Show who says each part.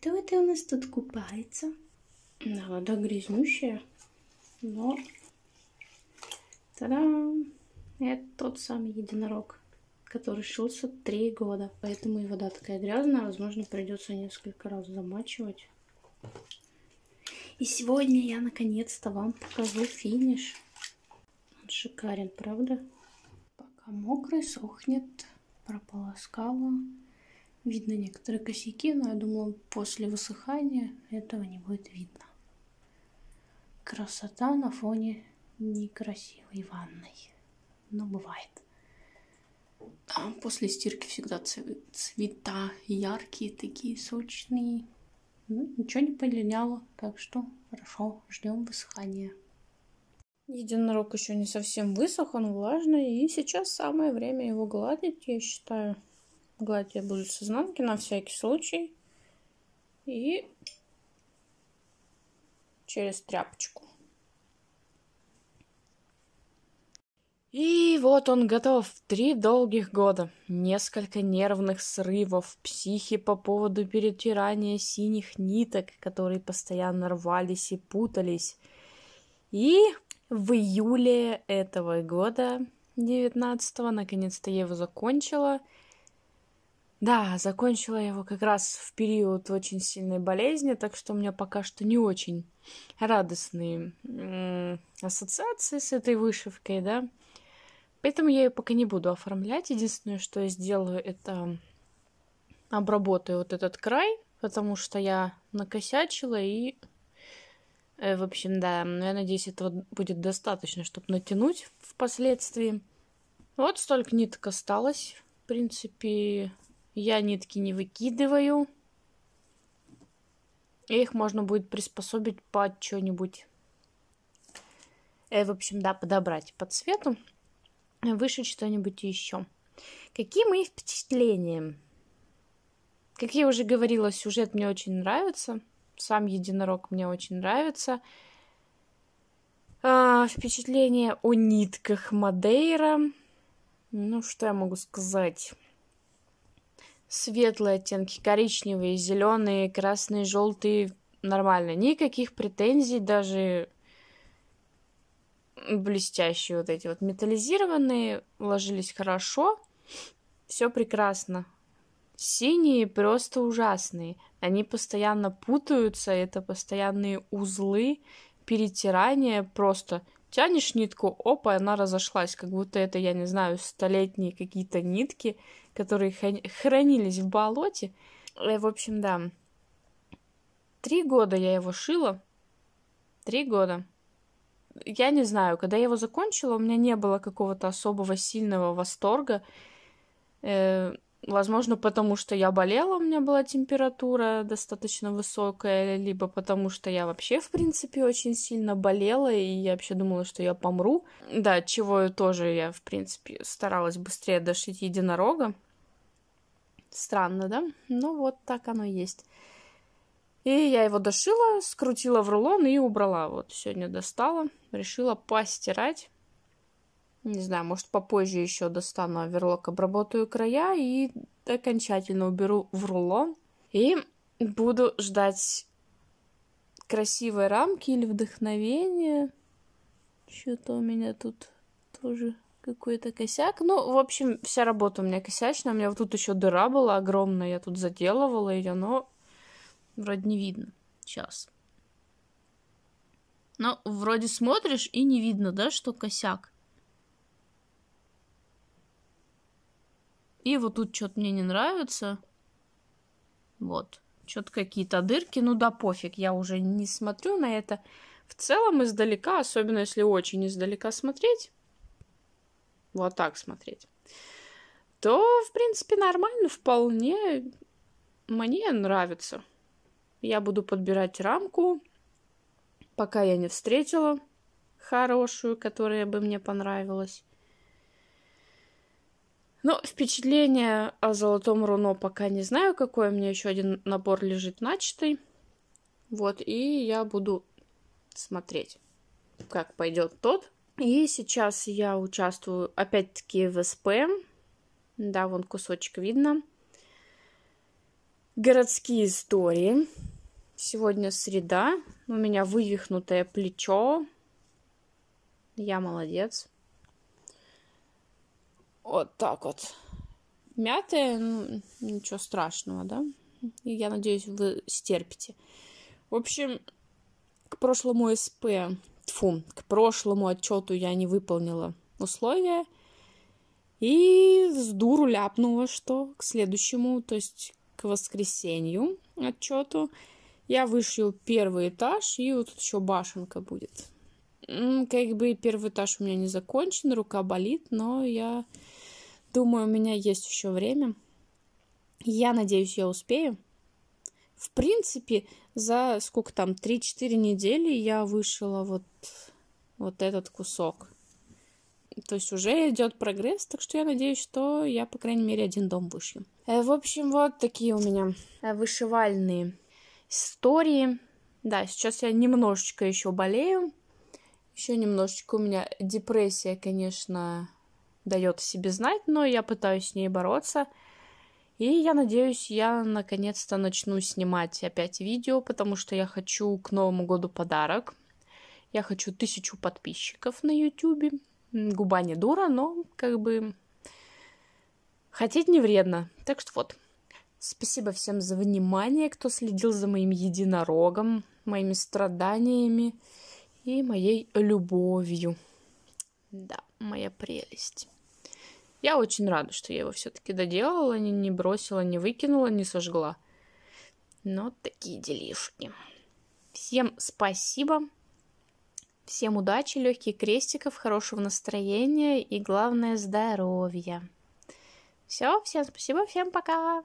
Speaker 1: Кто это у нас тут купается? Да, вода грязнющая, но... Та-дам! Это тот самый единорог, который шился три года. Поэтому и вода такая грязная. Возможно, придется несколько раз замачивать. И сегодня я наконец-то вам покажу финиш. Он шикарен, правда? Пока мокрый, сохнет, прополоскала. Видно некоторые косяки, но я думала, после высыхания этого не будет видно. Красота на фоне некрасивой ванной. Но бывает. А после стирки всегда цвета яркие, такие сочные. Ну, ничего не полиняло, так что хорошо, ждем высыхания. Единорог еще не совсем высох, он влажный, и сейчас самое время его гладить, я считаю. Гладить я буду с изнанки на всякий случай. И через тряпочку. И вот он готов. Три долгих года. Несколько нервных срывов, психи по поводу перетирания синих ниток, которые постоянно рвались и путались. И в июле этого года, 19-го, наконец-то я его закончила – да, закончила я его как раз в период очень сильной болезни, так что у меня пока что не очень радостные ассоциации с этой вышивкой, да. Поэтому я ее пока не буду оформлять. Единственное, что я сделаю, это обработаю вот этот край, потому что я накосячила и... Э, в общем, да, я надеюсь, этого будет достаточно, чтобы натянуть впоследствии. Вот столько ниток осталось. В принципе, я нитки не выкидываю. их можно будет приспособить под что-нибудь. Э, в общем, да, подобрать по цвету. Вышить что-нибудь еще. Какие мои впечатления? Как я уже говорила, сюжет мне очень нравится. Сам единорог мне очень нравится. А, впечатление о нитках Мадейра. Ну, что я могу сказать? Светлые оттенки, коричневые, зеленые, красные, желтые, нормально. Никаких претензий, даже блестящие вот эти вот металлизированные ложились хорошо. Все прекрасно. Синие просто ужасные. Они постоянно путаются, это постоянные узлы, перетирания, просто тянешь нитку, опа, она разошлась, как будто это, я не знаю, столетние какие-то нитки, которые хранились в болоте. И, в общем, да. Три года я его шила. Три года. Я не знаю, когда я его закончила, у меня не было какого-то особого сильного восторга. Э, возможно, потому что я болела, у меня была температура достаточно высокая, либо потому что я вообще, в принципе, очень сильно болела, и я вообще думала, что я помру. Да, чего тоже я, в принципе, старалась быстрее дошить единорога. Странно, да? Ну вот так оно и есть. И я его дошила, скрутила в рулон и убрала. Вот сегодня достала, решила постирать. Не знаю, может попозже еще достану оверлок, обработаю края и окончательно уберу в рулон. И буду ждать красивой рамки или вдохновения. Что-то у меня тут тоже какой-то косяк. Ну, в общем, вся работа у меня косячная. У меня вот тут еще дыра была огромная. Я тут заделывала ее, но вроде не видно. Сейчас. Но вроде смотришь и не видно, да, что косяк. И вот тут что-то мне не нравится. Вот. Что-то какие-то дырки. Ну да, пофиг, я уже не смотрю на это. В целом издалека, особенно если очень издалека смотреть, вот так смотреть, то, в принципе, нормально, вполне мне нравится. Я буду подбирать рамку, пока я не встретила хорошую, которая бы мне понравилась. Но впечатление о золотом руно пока не знаю, какой у меня еще один набор лежит начатый. Вот, и я буду смотреть, как пойдет тот. И сейчас я участвую опять-таки в СП. Да, вон кусочек видно. Городские истории. Сегодня среда. У меня вывихнутое плечо. Я молодец. Вот так вот. Мятое, ну, ничего страшного, да? Я надеюсь, вы стерпите. В общем, к прошлому СП, тфу, к прошлому отчету я не выполнила условия. И с дуру ляпнула, что к следующему, то есть к воскресенью отчету, я вышью первый этаж, и вот тут еще башенка будет. Как бы первый этаж у меня не закончен, рука болит, но я думаю, у меня есть еще время. Я надеюсь, я успею. В принципе, за сколько там, 3-4 недели я вышила вот, вот этот кусок. То есть уже идет прогресс, так что я надеюсь, что я, по крайней мере, один дом вышью. Э, в общем, вот такие у меня э, вышивальные истории. Да, сейчас я немножечко еще болею. Еще немножечко у меня депрессия, конечно, дает себе знать, но я пытаюсь с ней бороться. И я надеюсь, я наконец-то начну снимать опять видео, потому что я хочу к Новому году подарок. Я хочу тысячу подписчиков на YouTube. Губа не дура, но как бы хотеть не вредно. Так что вот. Спасибо всем за внимание, кто следил за моим единорогом, моими страданиями и моей любовью. Да, моя прелесть. Я очень рада, что я его все-таки доделала, не, не бросила, не выкинула, не сожгла. Но такие делишки. Всем спасибо. Всем удачи, легких крестиков, хорошего настроения и, главное, здоровья. Все, всем спасибо, всем пока.